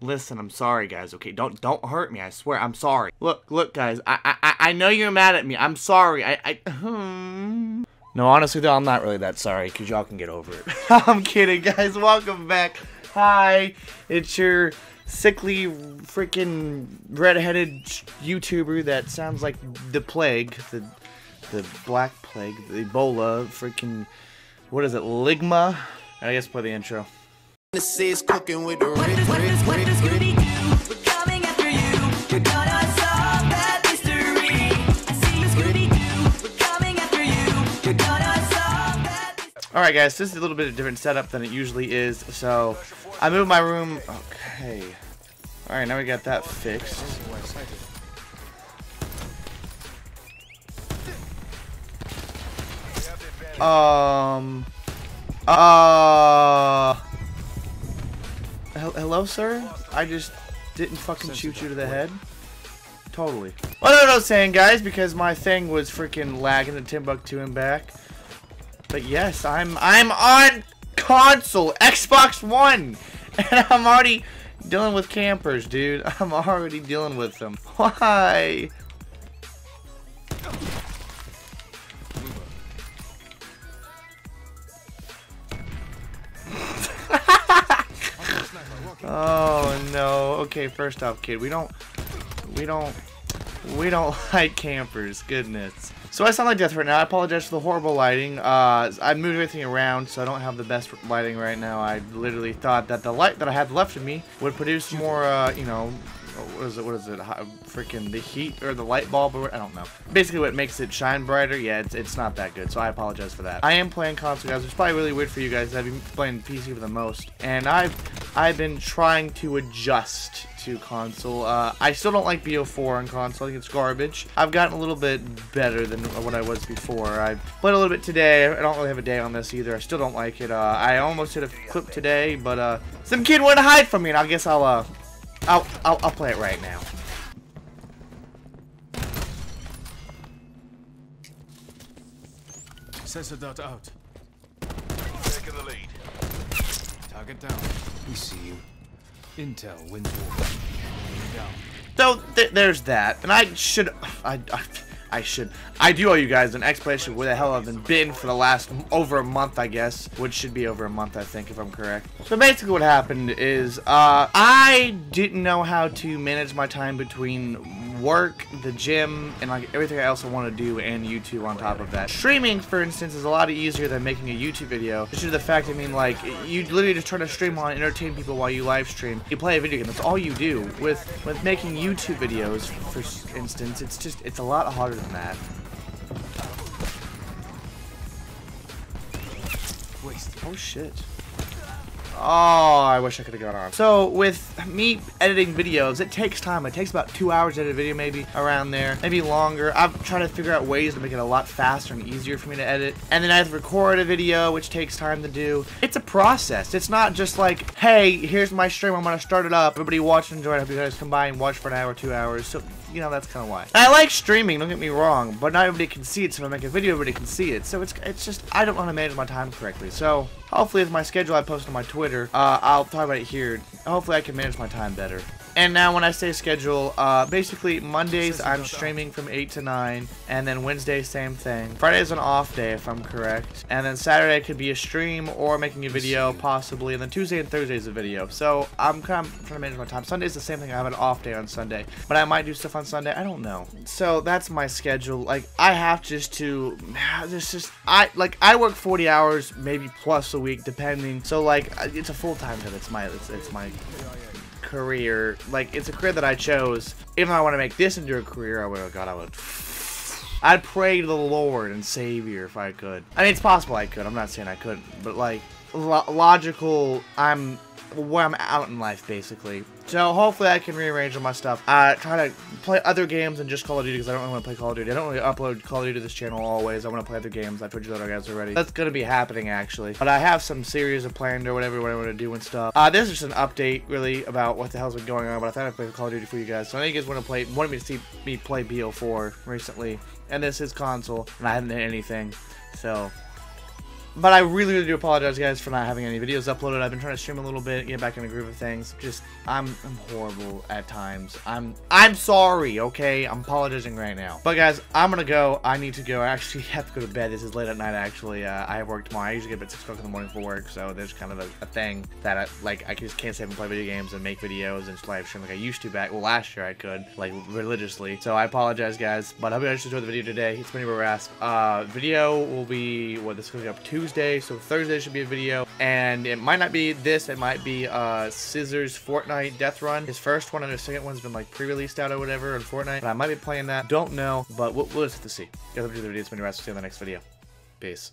Listen, I'm sorry, guys. Okay, don't don't hurt me. I swear, I'm sorry. Look, look, guys. I I I know you're mad at me. I'm sorry. I I. Hmm. No, honestly though, I'm not really that sorry, cause y'all can get over it. I'm kidding, guys. Welcome back. Hi, it's your sickly, freaking red-headed YouTuber that sounds like the plague, the the black plague, the Ebola, freaking, what is it, Ligma? I guess play the intro. This is cooking with the What red, does, what red, does, what red, does. Scooby do? We're coming after you. We're gonna solve that mystery. I see you, Scooby Doo. We're coming after you. We're gonna solve that. Alright guys, this is a little bit of different setup than it usually is, so I moved my room, okay. Alright, now we got that fixed. Um, uh, hel- hello sir? I just didn't fucking shoot you to the head. Totally. Well, that's what I was saying, guys, because my thing was freaking lagging the Timbuktu and back. But yes, I'm I'm on console, Xbox One, and I'm already dealing with campers, dude. I'm already dealing with them. Why? Oh no. Okay, first off, kid, we don't we don't we don't like campers, goodness. So I sound like death right now. I apologize for the horrible lighting. Uh, I moved everything around, so I don't have the best lighting right now. I literally thought that the light that I had left of me would produce more, uh, you know, what is it? What is it? Freaking the heat or the light bulb or I don't know. Basically, what makes it shine brighter? Yeah, it's, it's not that good. So I apologize for that. I am playing console, guys. It's probably really weird for you guys. I've been playing PC for the most, and I've I've been trying to adjust to console. Uh, I still don't like BO4 on console. I think it's garbage. I've gotten a little bit better than what I was before. I played a little bit today. I don't really have a day on this either. I still don't like it. Uh, I almost hit a clip today, but uh, some kid wanted to hide from me, and I guess I'll uh, I'll, I'll, I'll play it right now. Sensor dart out. Taking the lead. Target down. We see you. Intel Down. So th there's that, and I should, I, I, I should, I do owe you guys an explanation where the hell I've been for the last over a month, I guess, which should be over a month, I think, if I'm correct. So basically, what happened is, uh, I didn't know how to manage my time between work, the gym, and like everything else I want to do, and YouTube on top of that. Streaming, for instance, is a lot easier than making a YouTube video, just due to the fact, I mean, like, you literally just turn a stream on, entertain people while you live stream. You play a video game. That's all you do. With with making YouTube videos, for instance, it's just it's a lot harder than that. Oh shit. Oh, I wish I could have gone on. So, with me editing videos, it takes time. It takes about two hours to edit a video, maybe around there, maybe longer. I'm trying to figure out ways to make it a lot faster and easier for me to edit. And then I have to record a video, which takes time to do. It's a process. It's not just like, hey, here's my stream. I'm gonna start it up. Everybody watch and enjoy. I hope you guys come by and watch for an hour, two hours. So, you know, that's kind of why. And I like streaming. Don't get me wrong, but not everybody can see it. So if I make a video, everybody can see it. So it's it's just I don't want to manage my time correctly. So hopefully, with my schedule I post on my Twitter, uh, I'll talk about it here. Hopefully, I can manage my time better. And now, when I say schedule, uh, basically Mondays I'm streaming from 8 to 9, and then Wednesday same thing. Friday's an off day if I'm correct, and then Saturday could be a stream or making a video possibly, and then Tuesday and Thursday's a video. So I'm kind of trying to manage my time. Sunday's the same thing. I have an off day on Sunday, but I might do stuff on Sunday. I don't know. So that's my schedule. Like I have just to, this just I like I work 40 hours maybe plus a week depending. So like it's a full time job. It's my it's, it's my career. Like it's a career that I chose. Though I want to make this into a career, I would. Oh God, I would. I'd pray to the Lord and Savior if I could. I mean, it's possible I could. I'm not saying I couldn't, but like lo- logical. I'm where I'm out in life basically. So hopefully I can rearrange all my stuff. I try to play other games than just Call of Duty because I don't really want to play Call of Duty. I don't really upload Call of Duty to this channel always. I want to play other games. I told you that guys already. That's gonna be happening actually. But I have some series of planned or whatever what I want to do and stuff. Uh, this is just an update really about what the hell's been going on. But I thought I'd play Call of Duty for you guys. So I know you guys want to play, wanted me to see me play BO4 recently, and this is console, and I haven't done anything. So but I really, really do apologize, guys, for not having any videos uploaded. I've been trying to stream a little bit, get back in the groove of things. Just, I'm, I'm horrible at times. I'm, I'm sorry, okay? I'm apologizing right now. But guys, I'm gonna go. I need to go. I actually have to go to bed. This is late at night, actually. Uh, I have work tomorrow. I usually get up at 6 o'clock in the morning for work, so there's kind of a, a thing that I, like, I just can't save and play video games and make videos and live stream like I used to back, well, last year I could, like, religiously. So I apologize, guys, but I hope you guys enjoyed the video today. It's been your Rasp. Uh, video will be, what, this is going up Tuesday, so Thursday should be a video, and it might not be this, it might be, uh, Cizzorz Fortnite Death Run. His first one and his second one's been, like, pre-released out or whatever on Fortnite, but I might be playing that. Don't know, but we'll, we'll just have to see. Guys, hope you enjoyed the video. It's been your Rasp. See you in the next video. Peace.